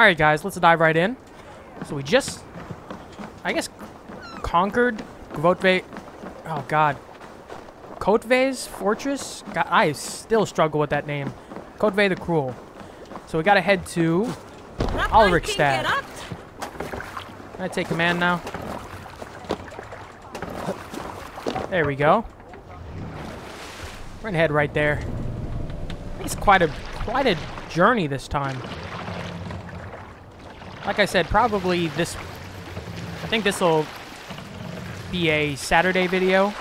Alright, guys, let's dive right in. So we just, I guess, conquered Gvotve. Oh, God. Kjotve's Fortress? God, I still struggle with that name. Kotve the Cruel. So we gotta head to Alrekstad. Can I take command now? There we go. We're gonna head right there. It's quite a quite a journey this time. Like I said, probably this. I think this will be a Saturday video.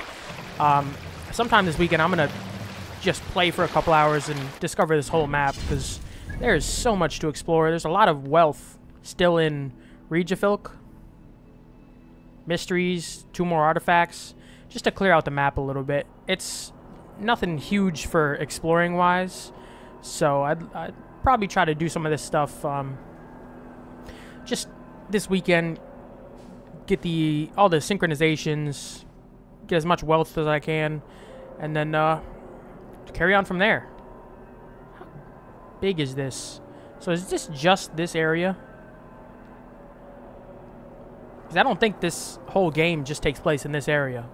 Um, sometime this weekend, I'm gonna just play for a couple hours and discover this whole map because there is so much to explore. There's a lot of wealth still in Rygjafylke. Mysteries, two more artifacts, just to clear out the map a little bit. It's nothing huge for exploring wise, so I'd, I'd probably try to do some of this stuff um, just this weekend. Get the all the synchronizations, get as much wealth as I can, and then uh, carry on from there. How big is this? So is this just this area? Because I don't think this whole game just takes place in this area.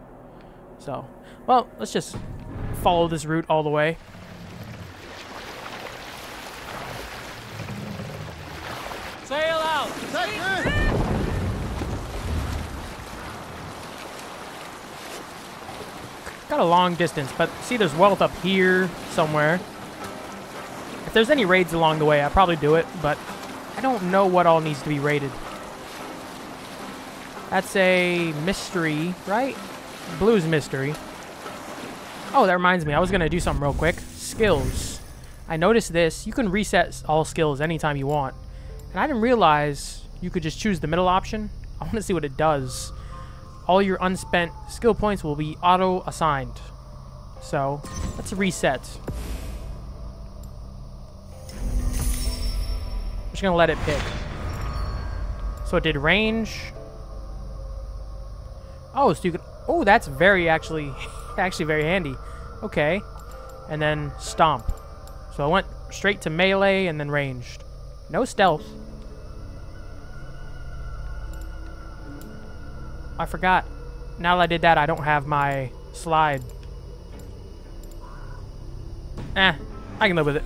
So, well, let's just follow this route all the way. Got a long distance, but see there's wealth up here somewhere. If there's any raids along the way, I'll probably do it, but I don't know what all needs to be raided. That's a mystery, right? Blues mystery. Oh, that reminds me. I was going to do something real quick. Skills. I noticed this. You can reset all skills anytime you want. And I didn't realize you could just choose the middle option. I want to see what it does. All your unspent skill points will be auto-assigned. So, let's reset. I'm just going to let it pick. So it did range. Oh, so you can... Oh, that's very actually... actually very handy. Okay. And then stomp. So I went straight to melee and then ranged. No stealth. I forgot. Now that I did that, I don't have my slide. Eh, I can live with it.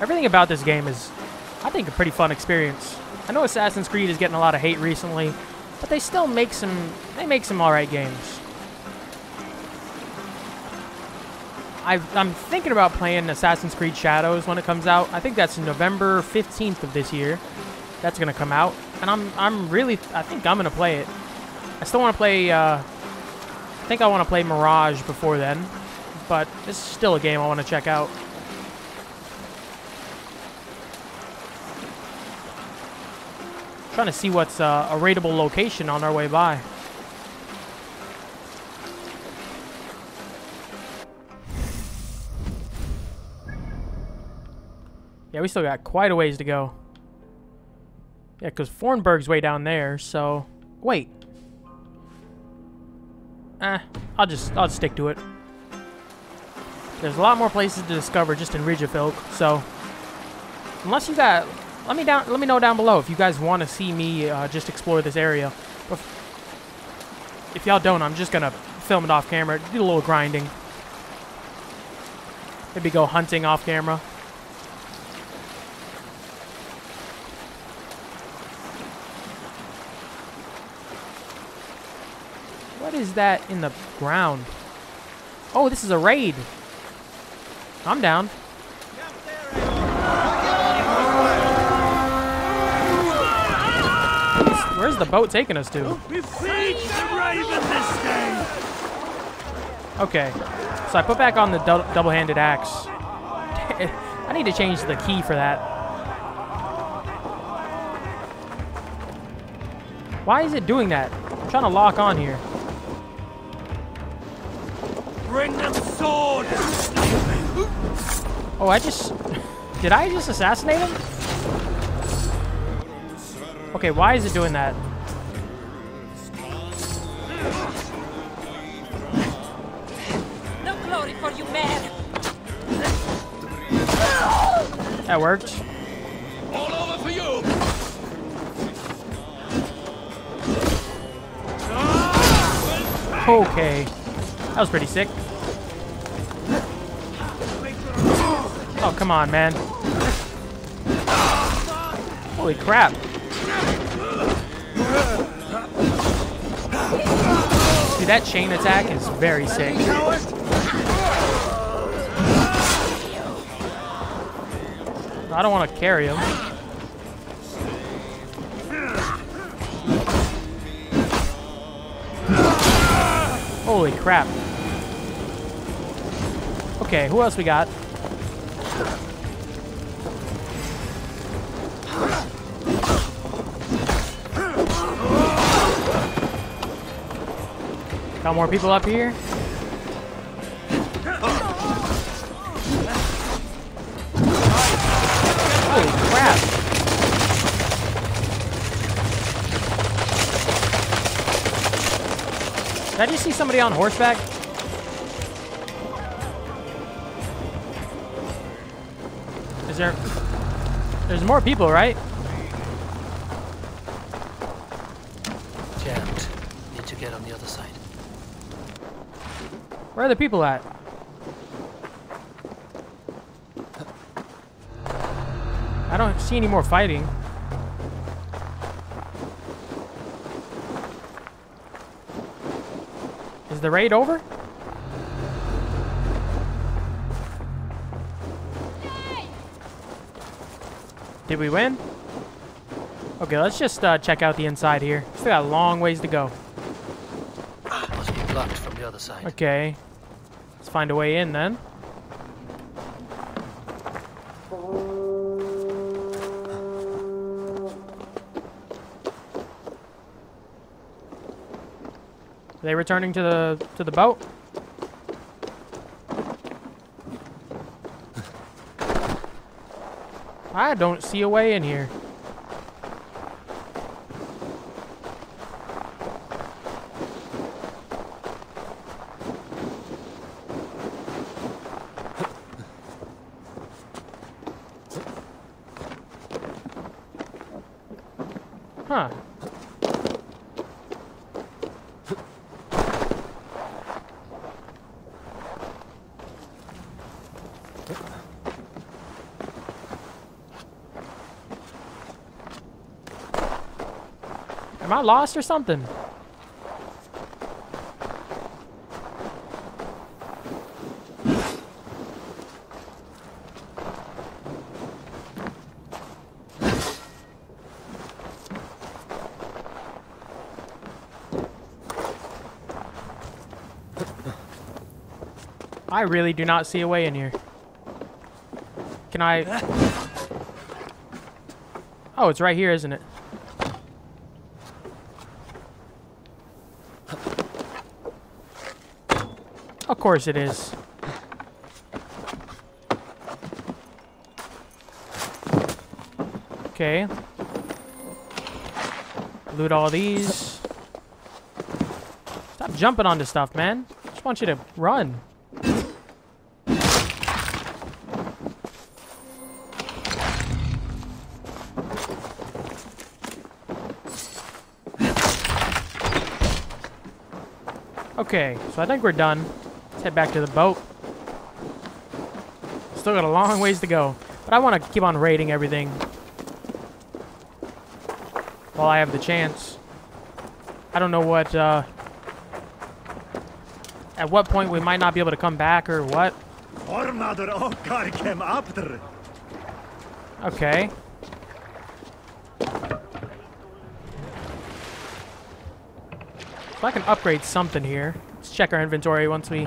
Everything about this game is, I think, a pretty fun experience. I know Assassin's Creed is getting a lot of hate recently, but they still make some, they make some alright games. I am thinking about playing Assassin's Creed Shadows when it comes out. I think that's November 15th of this year. That's going to come out. And I'm, I'm really, I think I'm going to play it. I still want to play, uh, I think I want to play Mirage before then. But this is still a game I want to check out. Trying to see what's uh, a raidable location on our way by. Yeah, we still got quite a ways to go. Yeah, because Fornburg's way down there, so... Wait. Eh, I'll just, I'll just stick to it. There's a lot more places to discover just in Rygjafylke, so... Unless you got let me down. Let me know down below if you guys want to see me uh, just explore this area. If y'all don't, I'm just gonna film it off camera, do a little grinding. Maybe go hunting off camera. What that in the ground? Oh, this is a raid. I'm down. Where's the boat taking us to? Okay. So I put back on the double-handed axe. I need to change the key for that. Why is it doing that? I'm trying to lock on here. Oh, I just... Did I just assassinate him? Okay, why is it doing that? No glory for you, man. That worked. All over for you. Okay. That was pretty sick. Oh, come on, man. Holy crap. Dude, that chain attack is very sick. I don't want to carry him. Holy crap. Okay, who else we got? Got more people up here? Holy crap. Did I just see somebody on horseback? Is there... There's more people, right? Jammed. Need to get on the other side. Where are the people at? I don't see any more fighting. Is the raid over? Did we win? Okay, let's just uh, check out the inside here. Still got a long ways to go. Must be blocked from the other side. Okay. Let's find a way in then. Are they returning to the to the boat? I don't see a way in here. Huh. Am I lost or something? I really do not see a way in here. Can I... Oh, it's right here, isn't it? Of course it is. Okay. Loot all these. Stop jumping onto stuff, man. I just want you to run. Okay, so I think we're done. Let's head back to the boat. Still got a long ways to go. But I want to keep on raiding everything. While I have the chance. I don't know what, uh... At what point we might not be able to come back or what. Ormader okkar kem after. Okay. So I can upgrade something here. Let's check our inventory once we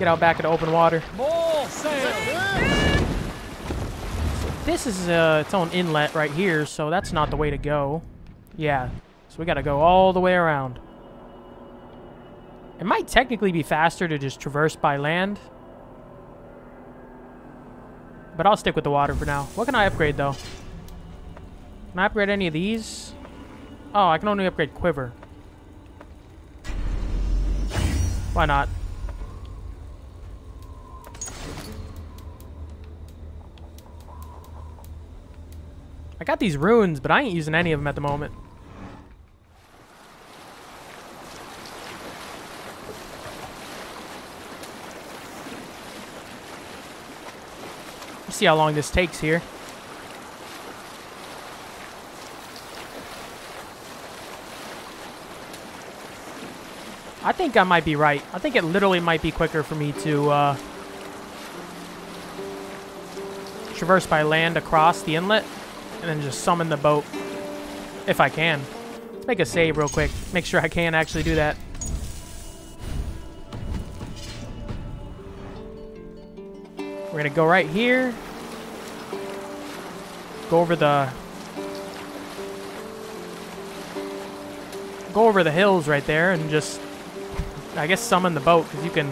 get out back into open water. More sail! This is uh, its own inlet right here, so that's not the way to go. Yeah, so we gotta go all the way around. It might technically be faster to just traverse by land. But I'll stick with the water for now. What can I upgrade, though? Can I upgrade any of these? Oh, I can only upgrade Quiver. Why not? I got these runes, but I ain't using any of them at the moment. See how long this takes here. Think I might be right. I think it literally might be quicker for me to uh, traverse by land across the inlet and then just summon the boat if I can. Let's make a save real quick. Make sure I can actually do that. We're gonna go right here. Go over the go over the hills right there and just I guess summon the boat because you can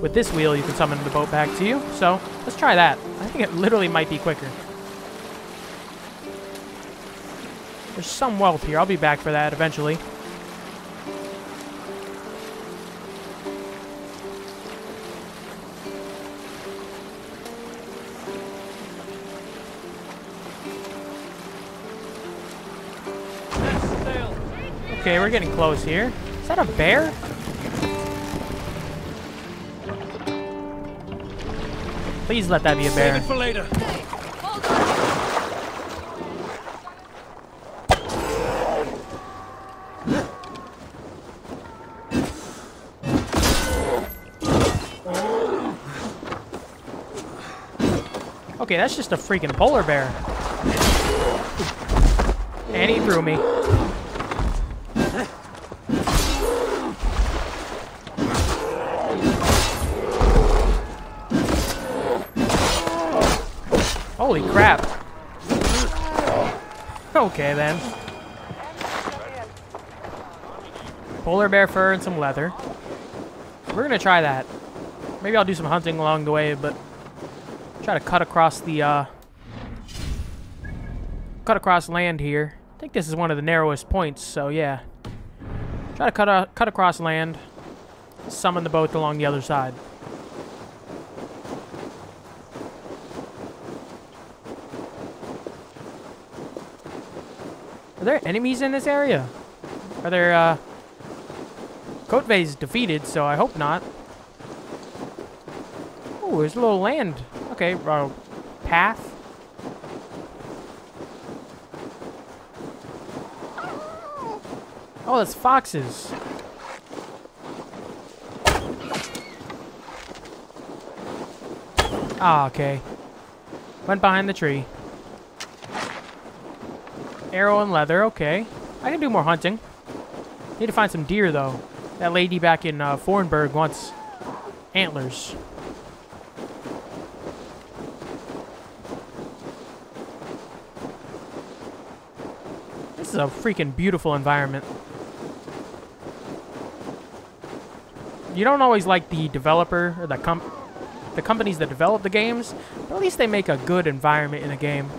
with this wheel you can summon the boat back to you. So let's try that. I think it literally might be quicker. There's some wealth here. I'll be back for that eventually. Okay, we're getting close here. Is that a bear? Please let that be a bear. for later. Okay, that's just a freaking polar bear. And he threw me. Holy crap. Okay then. Polar bear fur and some leather. We're gonna try that. Maybe I'll do some hunting along the way, but try to cut across the uh cut across land here. I think this is one of the narrowest points, so yeah. Try to cut a, cut across land, summon the boat along the other side. There enemies in this area? Are there uh Kjotve's defeated, so I hope not. Oh, there's a little land. Okay, uh, path. Oh, that's foxes. Ah, okay. Went behind the tree. Arrow and leather, okay. I can do more hunting. Need to find some deer, though. That lady back in uh, Fornburg wants antlers. This is a freaking beautiful environment. You don't always like the developer or the com the companies that develop the games, but at least they make a good environment in a game.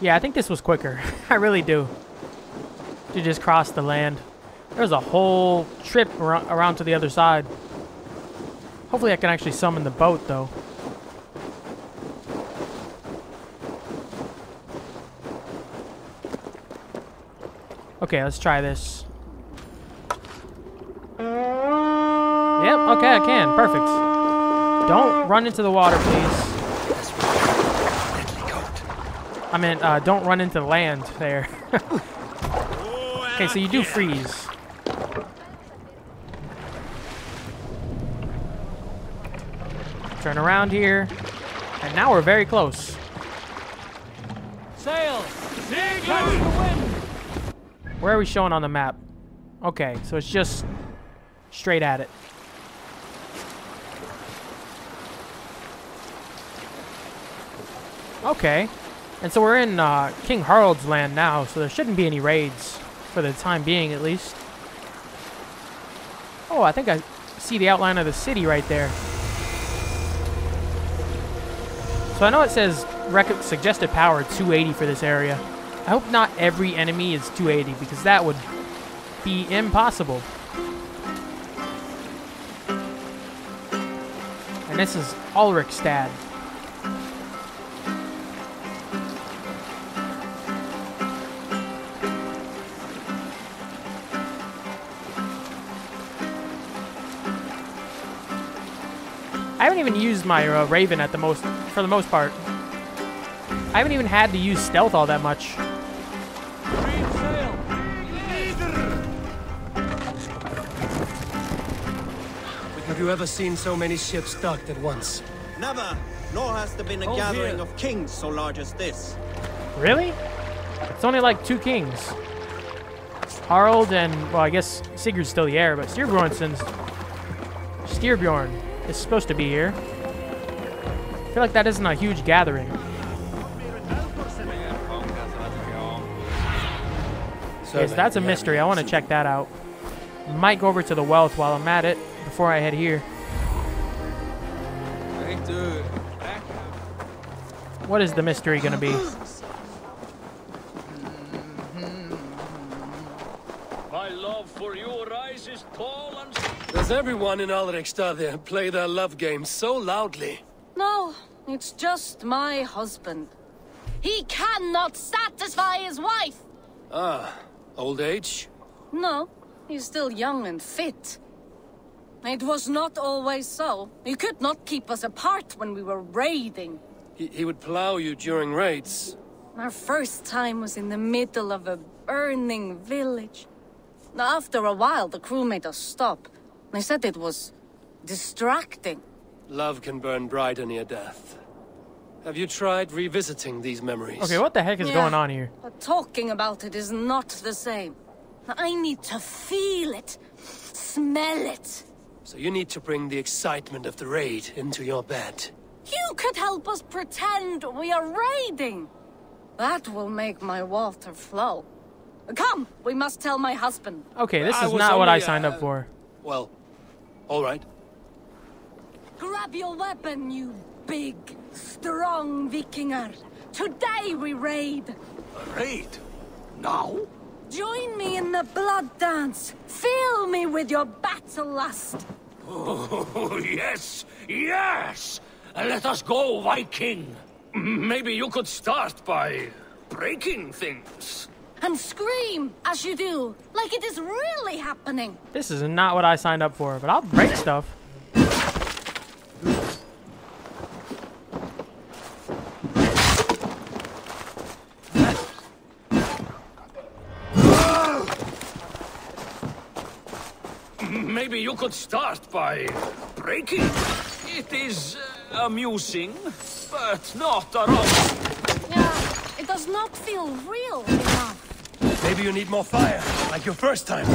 Yeah, I think this was quicker. I really do. To just cross the land. There's a whole trip ar around to the other side. Hopefully I can actually summon the boat, though. Okay, let's try this. Yep, okay, I can. Perfect. Don't run into the water, please. I meant, uh, don't run into land there. okay, so you do freeze. Turn around here. And now we're very close. Sail. Dig Catch the wind. Where are we showing on the map? Okay, so it's just straight at it. Okay. And so we're in uh, King Harald's land now, so there shouldn't be any raids, for the time being at least. Oh, I think I see the outline of the city right there. So I know it says suggested power 280 for this area. I hope not every enemy is 280, because that would be impossible. And this is Alrekstad. I haven't even used my uh, Raven at the most, for the most part. I haven't even had to use stealth all that much. Have you ever seen so many ships docked at once? Never, nor has there been a Oh, gathering here. of kings so large as this. Really? It's only like two kings. Harald and, well, I guess Sigurd's still the heir, but Styrbjornsson's... Styrbjorn is supposed to be here. I feel like that isn't a huge gathering. So that's a mystery. I want to check that out. Might go over to the wealth while I'm at it before I head here. What is the mystery going to be? Does everyone in Alrekstad there play their love game so loudly? No, it's just my husband. He cannot satisfy his wife. Ah, old age? No, he's still young and fit. It was not always so. He could not keep us apart when we were raiding. He, he would plow you during raids. Our first time was in the middle of a burning village. After a while, the crew made us stop. They said it was distracting. Love can burn brighter near death. Have you tried revisiting these memories? Okay, what the heck is Yeah. going on here? But talking about it is not the same. I need to feel it, smell it. So you need to bring the excitement of the raid into your bed. You could help us pretend we are raiding. That will make my water flow. Come, we must tell my husband. Okay, this is was not what I signed uh, up for. Well, all right. Grab your weapon, you big, strong Vikinger. Today we raid. Raid? Now? Join me in the blood dance. Fill me with your battle lust. Oh, yes, yes! Let us go, Viking! Maybe you could start by breaking things. And scream as you do, like it is really happening. This is not what I signed up for, but I'll break stuff. Maybe you could start by breaking. It is uh, amusing, but not arousing. Yeah, it does not feel real enough. Maybe you need more fire, like your first time.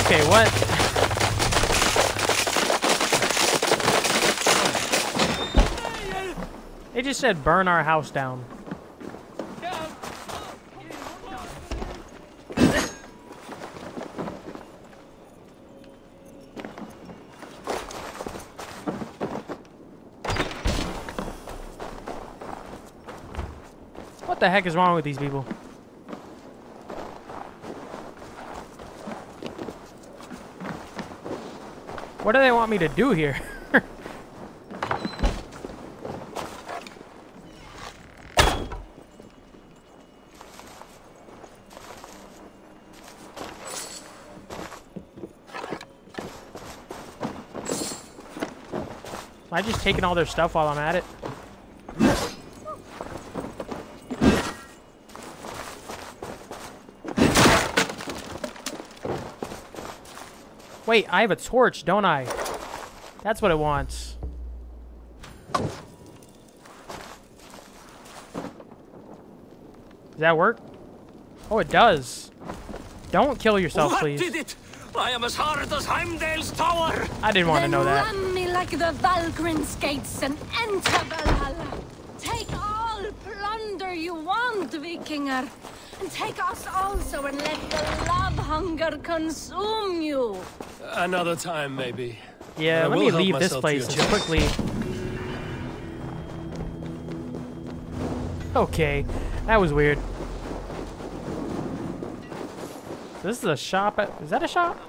Okay, what? They just said burn our house down. The heck is wrong with these people? What do they want me to do here? Am I just taking all their stuff while I'm at it? Wait, I have a torch, don't I? That's what it wants. Does that work? Oh, it does. Don't kill yourself, what please. did it? I am as hard as Heimdall's tower! I didn't want to know that. run me like the Valgrind's gates and enter Valhalla. Take all plunder you want, Vikinger. And take us also and let the love hunger consume you. Another time, maybe. Yeah, I let me leave this place your as chest. quickly. Okay, that was weird. This is a shop. At, is that a shop?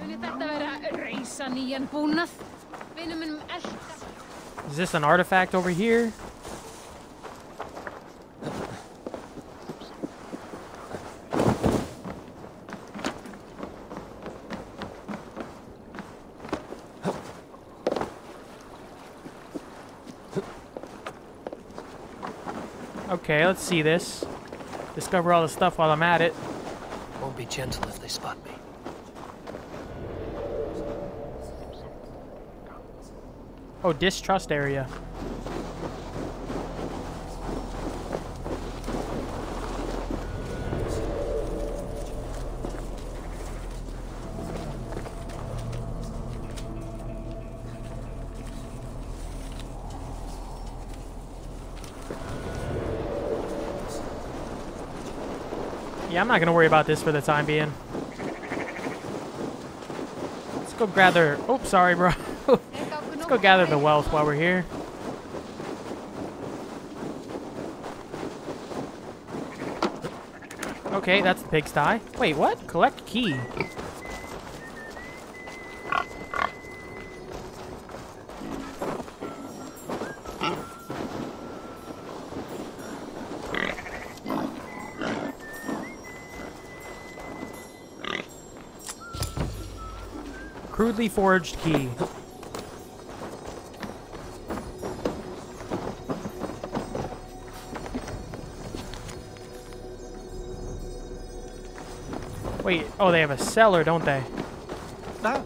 Muni þetta vera reysa nýjan búnað? Vinur minn elta. Is this an artifact over here? Okay, let's see this. Discover all the stuff while I'm at it. Won't be gentle if they spot me. Oh, distrust area. Not gonna worry about this for the time being. Let's go gather. Oh, sorry, bro. Let's go gather the wealth while we're here. Okay, that's the pigsty. Wait, what? Collect key. Forged key. Wait, oh, they have a cellar, don't they? No.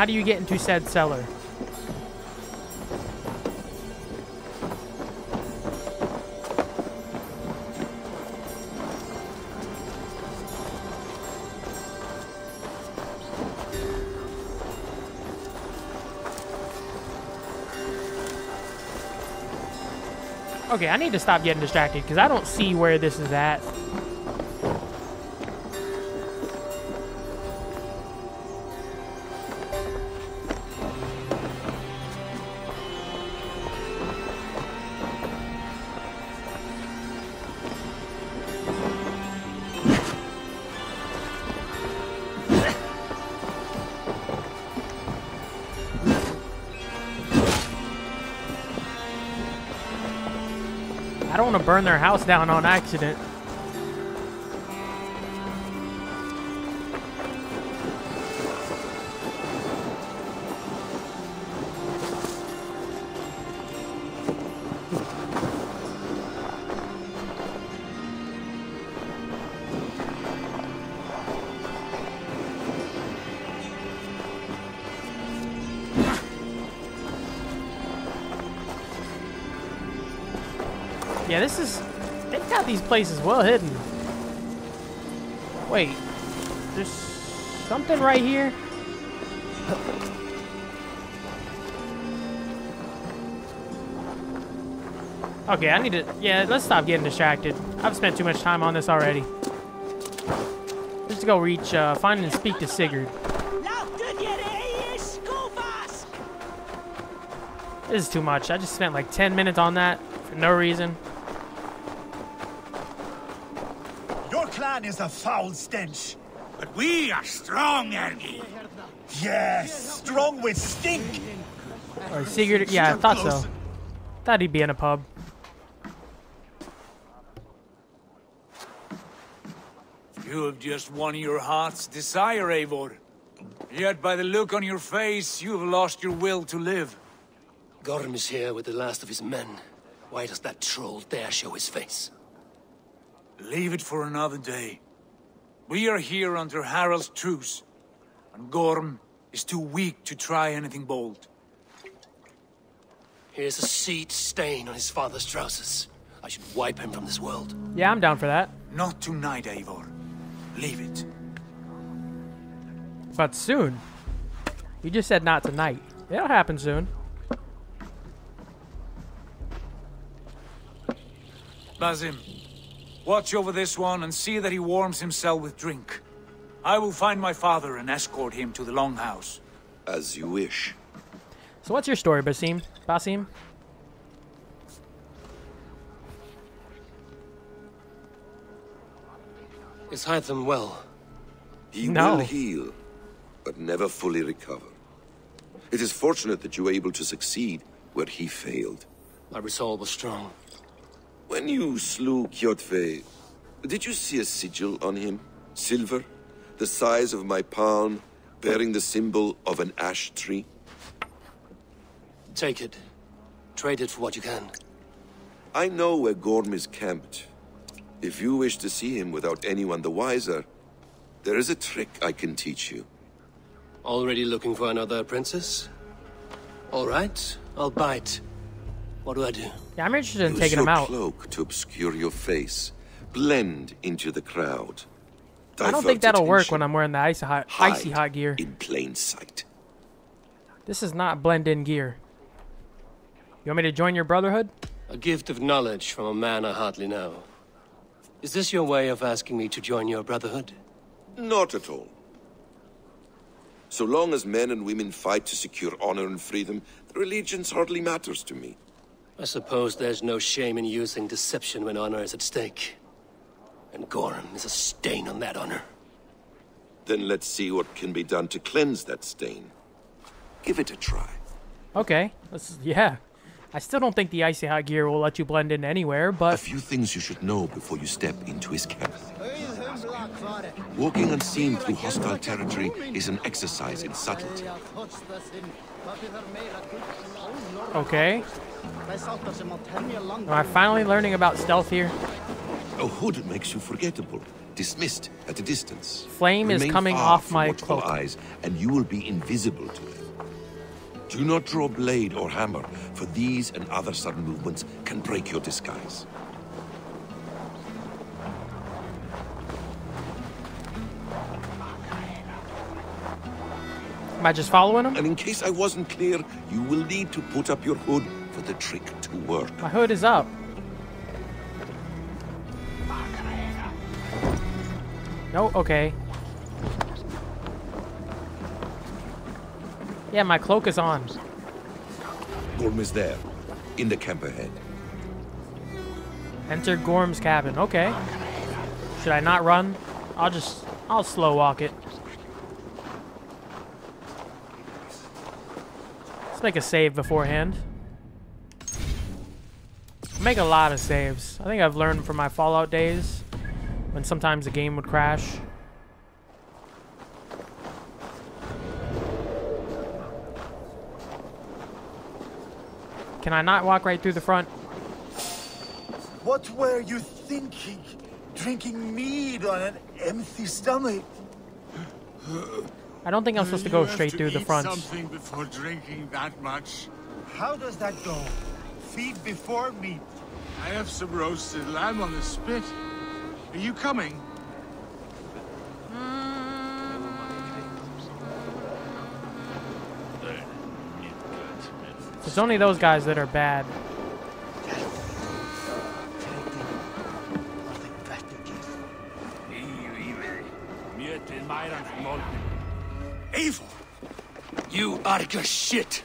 How do you get into said cellar? Okay, I need to stop getting distracted because I don't see where this is at. Don't want to burn their house down on accident. These places well hidden. Wait. There's something right here? Okay, I need to... Yeah, let's stop getting distracted. I've spent too much time on this already. To go reach, uh, find and speak to Sigurd. This is too much. I just spent like 10 minutes on that for no reason. Your clan is a foul stench. But we are strong, Ergi. Yes, strong with stink. Or Sigurd... Yeah, I thought so. Thought he'd be in a pub. You have just won your heart's desire, Eivor. Yet by the look on your face, you have lost your will to live. Gorm is here with the last of his men. Why does that troll dare show his face? Leave it for another day. We are here under Harald's truce, and Gorm is too weak to try anything bold. Here's a seed stain on his father's trousers. I should wipe him from this world. Yeah, I'm down for that. Not tonight, Eivor. Leave it. But soon. You just said not tonight. It'll happen soon. Basim, Watch over this one and see that he warms himself with drink. I will find my father and escort him to the Longhouse. As you wish. So what's your story, Basim? Basim? Is Hytham well? He no. will heal, but never fully recover. It is fortunate that you were able to succeed where he failed. My resolve was strong. When you slew Kjotve, did you see a sigil on him? Silver? The size of my palm, bearing the symbol of an ash tree? Take it. Trade it for what you can. I know where Gorm is camped. If you wish to see him without anyone the wiser, there is a trick I can teach you. Already looking for another princess? All right, I'll bite. What do I do? Yeah, I'm interested in Use taking your him out. cloak to obscure your face. Blend into the crowd. I don't think that'll work when I'm wearing the icy hot, icy Hide hot gear. In plain sight. This is not blend in gear. You want me to join your brotherhood? A gift of knowledge from a man I hardly know. Is this your way of asking me to join your brotherhood? Not at all. So long as men and women fight to secure honor and freedom, their allegiance hardly matters to me. I suppose there's no shame in using deception when honor is at stake. And Gorm is a stain on that honor. Then let's see what can be done to cleanse that stain. Give it a try. Okay. Let's, yeah. I still don't think the icy hot gear will let you blend in anywhere, but... A few things you should know before you step into his camp. Walking unseen through hostile territory is an exercise in subtlety. okay. Am I finally learning about stealth here? A hood makes you forgettable, dismissed at a distance. Flame is coming off my cloak. eyes, and you will be invisible to them. Do not draw blade or hammer, for these and other sudden movements can break your disguise. Am I just following him? And in case I wasn't clear, you will need to put up your hood for the trick to work. My hood is up. No, okay. Yeah, my cloak is on. Gorm is there, in the camp ahead. Enter Gorm's cabin. Okay. Should I not run? I'll just, I'll slow walk it. Let's make a save beforehand. Make a lot of saves. I think I've learned from my Fallout days when sometimes the game would crash. Can I not walk right through the front? What were you thinking? Drinking mead on an empty stomach? I don't think I'm supposed to go You have straight through the front. something before drinking that much. How does that go? Feed before meat. I have some roasted lamb on the spit. Are you coming? It's only those guys that are bad. Eivor! You Arga shit!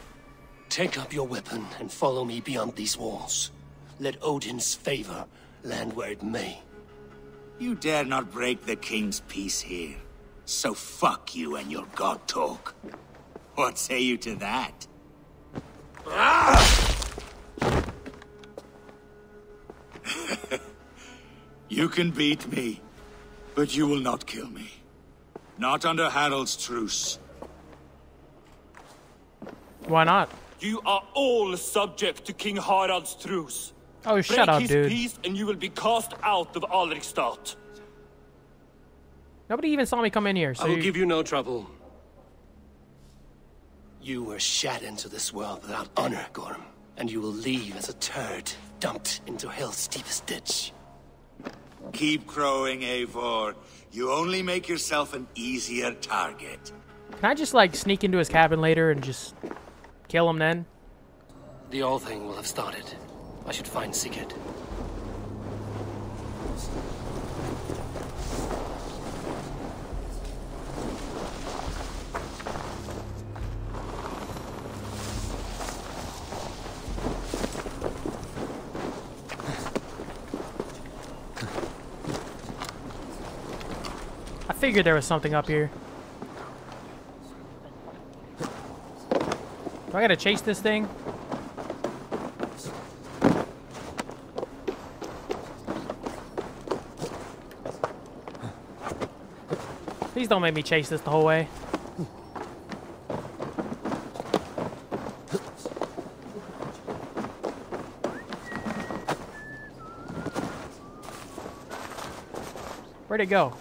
Take up your weapon and follow me beyond these walls. Let Odin's favor land where it may. You dare not break the king's peace here. So fuck you and your god talk. What say you to that? you can beat me, but you will not kill me. Not under Harald's truce. Why not? You are all subject to King Harald's truce. Oh, shut Break up, his dude. peace and you will be cast out of Alrekstad. Nobody even saw me come in here. So I will you- give you no trouble. You were shat into this world without honor, Gorm, and you will leave as a turd dumped into hell's deepest ditch. Keep crowing, Eivor. You only make yourself an easier target. Can I just like sneak into his cabin later and just kill him then? The All Thing will have started. I should find Sigurd. I figured there was something up here. Do I gotta chase this thing? Please don't make me chase this the whole way. Where'd it go?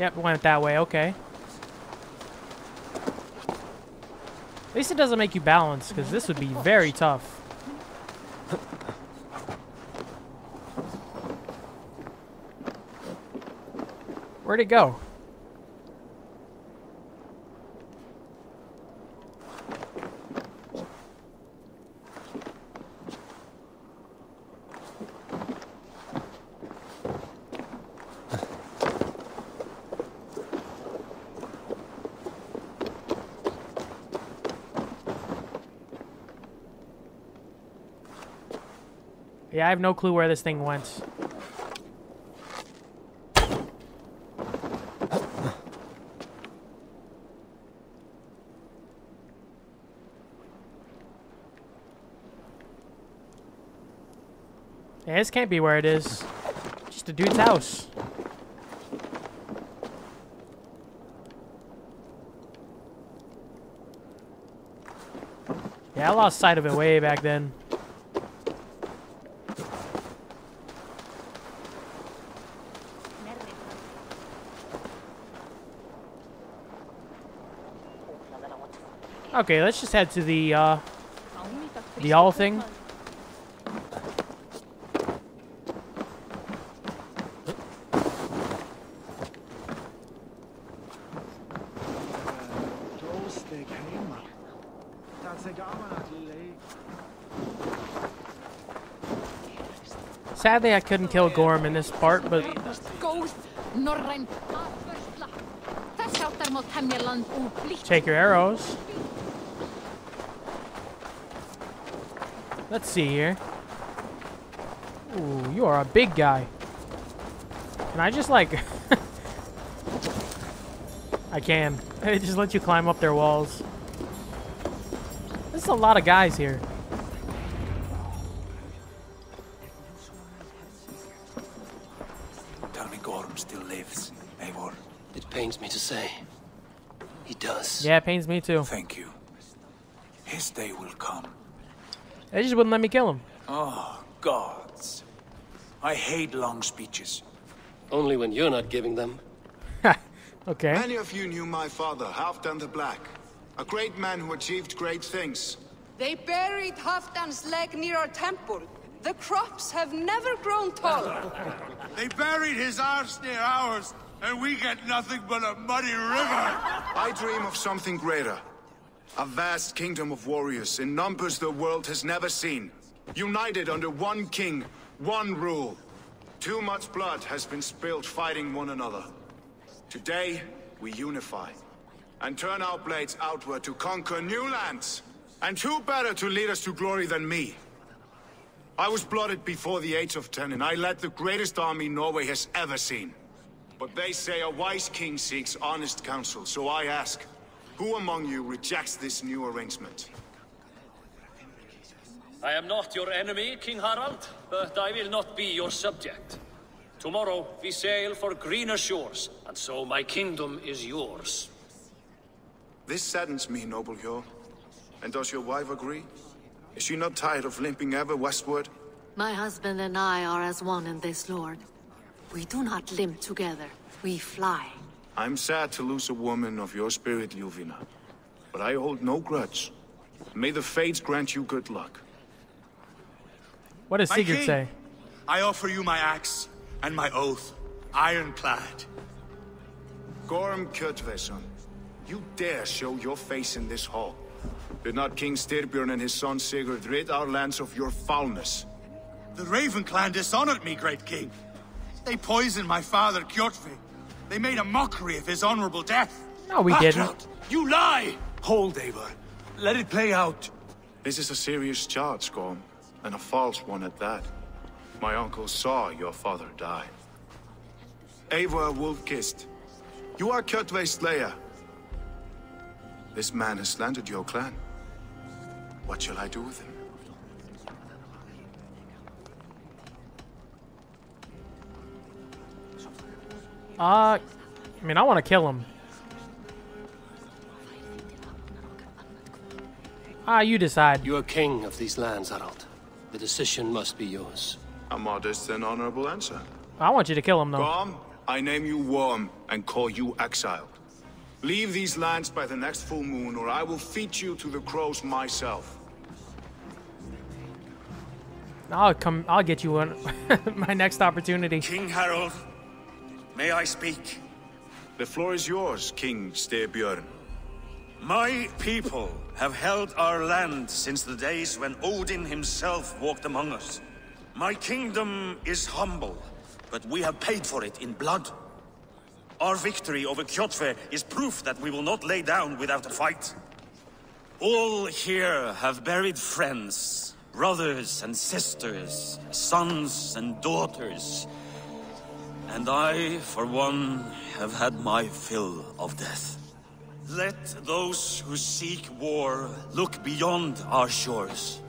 Yep, went that way, okay. At least it doesn't make you balance, because this would be very tough. Where'd it go? Yeah, I have no clue where this thing went. Yeah, this can't be where it is. Just a dude's house. Yeah, I lost sight of it way back then. Okay, let's just head to the, uh, the all thing. Sadly, I couldn't kill Gorm in this part, but take your arrows. Let's see here. Ooh, you are a big guy. Can I just like... I can. I just let you climb up their walls. There's a lot of guys here. Tell me Gorm still lives, Eivor. It pains me to say. He does. Yeah, it pains me too. Thank you. His day will come. They just wouldn't let me kill him. Oh, gods. I hate long speeches. Only when you're not giving them. okay. Many of you knew my father, Halfdan the Black. A great man who achieved great things. They buried Halfdan's leg near our temple. The crops have never grown taller. they buried his arse near ours, and we get nothing but a muddy river. I dream of something greater. A vast kingdom of warriors in numbers the world has never seen. United under one king, one rule. Too much blood has been spilled fighting one another. Today, we unify. And turn our blades outward to conquer new lands. And who better to lead us to glory than me? I was blooded before the age of ten, and I led the greatest army Norway has ever seen. But they say a wise king seeks honest counsel, so I ask, who among you rejects this new arrangement? I am not your enemy, King Harald, but I will not be your subject. Tomorrow we sail for greener shores, and so my kingdom is yours. This saddens me, noble Hjorr. And does your wife agree? Is she not tired of limping ever westward? My husband and I are as one in this, Lord. We do not limp together. We fly. I'm sad to lose a woman of your spirit, Ljufvina. But I hold no grudge. May the fates grant you good luck. What does Sigurd king, say? I offer you my axe and my oath, ironclad. Gorm Kjotveson, you dare show your face in this hall. Did not King Styrbjörn and his son Sigurd rid our lands of your foulness? The Raven clan dishonored me, great king. They poisoned my father, Kjotve. They made a mockery of his honorable death. No, we didn't. You lie! Hold, Eivor. Let it play out. This is a serious charge, Gorm, and a false one at that. My uncle saw your father die. Eivor Wolf-Kissed, you are Kjotve's slayer. This man has slandered your clan. What shall I do with him? Uh, I mean, I want to kill him. Ah, you decide. You are king of these lands, Harald. The decision must be yours. A modest and honorable answer. I want you to kill him, though. Gorm, I name you Worm and call you exiled. Leave these lands by the next full moon, or I will feed you to the crows myself. I'll come. I'll get you one. my next opportunity. King Harald, may I speak? The floor is yours, King Styrbjörn. My people have held our land since the days when Odin himself walked among us. My kingdom is humble, but we have paid for it in blood. Our victory over Kjotve is proof that we will not lay down without a fight. All here have buried friends, brothers and sisters, sons and daughters. And I, for one, have had my fill of death. Let those who seek war look beyond our shores.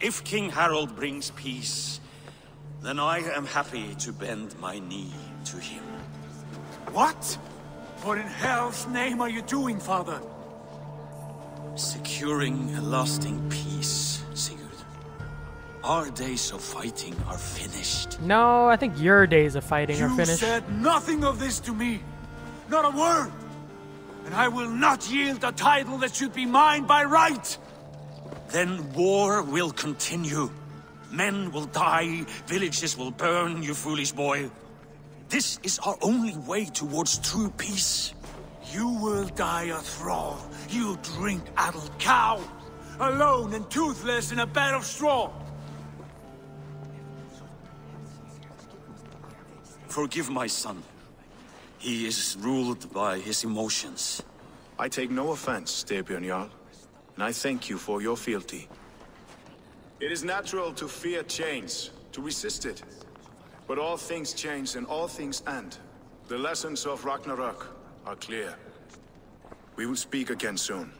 If King Harald brings peace, then I am happy to bend my knee to him. What? What in hell's name are you doing, father? Securing a lasting peace, Sigurd. Our days of fighting are finished. No, I think your days of fighting you are finished. You said nothing of this to me. Not a word. And I will not yield a title that should be mine by right. Then war will continue. Men will die, villages will burn, you foolish boy. This is our only way towards true peace. You will die a thrall. You drink addled cow. Alone and toothless in a bed of straw. Forgive my son. He is ruled by his emotions. I take no offense, Styrbjörn Jarl, and I thank you for your fealty. It is natural to fear change, to resist it. But all things change and all things end. The lessons of Ragnarok are clear. We will speak again soon.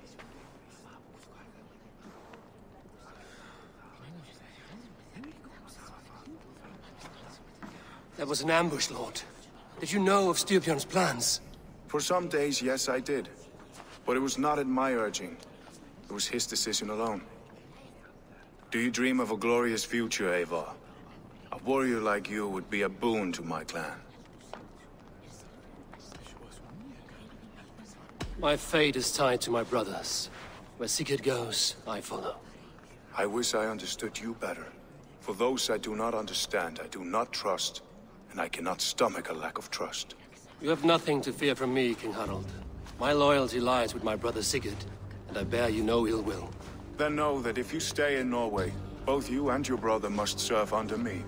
That was an ambush, Lord. Did you know of Styrbjörn's plans? For some days, yes, I did. But it was not at my urging. It was his decision alone. Do you dream of a glorious future, Eivor? A warrior like you would be a boon to my clan. My fate is tied to my brothers. Where Sigurd goes, I follow. I wish I understood you better. For those I do not understand, I do not trust, and I cannot stomach a lack of trust. You have nothing to fear from me, King Harald. My loyalty lies with my brother Sigurd, and I bear you no ill will. Then know that if you stay in Norway, both you and your brother must serve under me.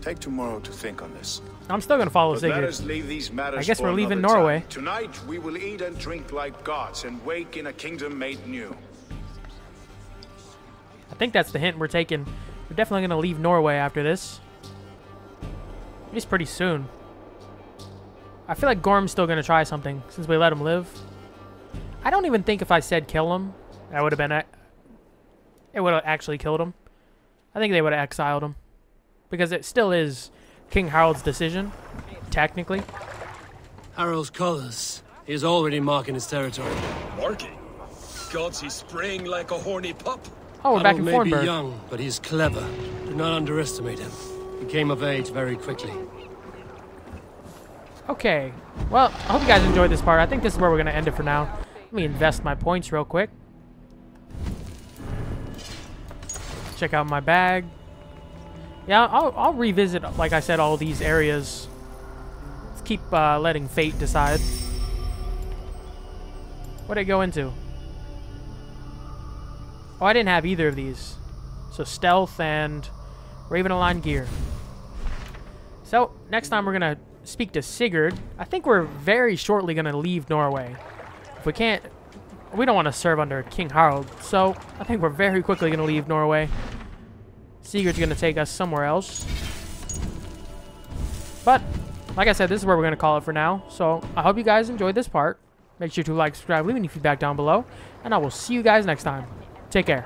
Take tomorrow to think on this. I'm still gonna follow But let Sigurd. us leave these matters I guess for we're leaving Norway. time. Tonight we will eat and drink like gods and wake in a kingdom made new. I think that's the hint we're taking. We're definitely gonna leave Norway after this. It is pretty soon. I feel like Gorm's still gonna try something since we let him live. I don't even think if I said kill him, that would have been. a- It would have actually killed him. I think they would have exiled him because it still is King Harald's decision, technically. Harald's colors. He is already marking his territory. Marking? Gods, he's spraying like a horny pup. Oh, we're back in Harald may be young, but he is clever. Do not underestimate him. Came of age very quickly. Okay. Well, I hope you guys enjoyed this part. I think this is where we're going to end it for now. Let me invest my points real quick. Check out my bag. Yeah, I'll, I'll revisit, like I said, all these areas. Let's keep uh, letting fate decide. What did it go into? Oh, I didn't have either of these. So stealth and Raven aligned gear. So next time we're gonna speak to Sigurd. I think we're very shortly gonna leave Norway. If we can't we don't want to serve under King Harald, so I think we're very quickly going to leave Norway. Sigurd's going to take us somewhere else. But, like I said, this is where we're going to call it for now. So, I hope you guys enjoyed this part. Make sure to like, subscribe, leave any feedback down below. And I will see you guys next time. Take care.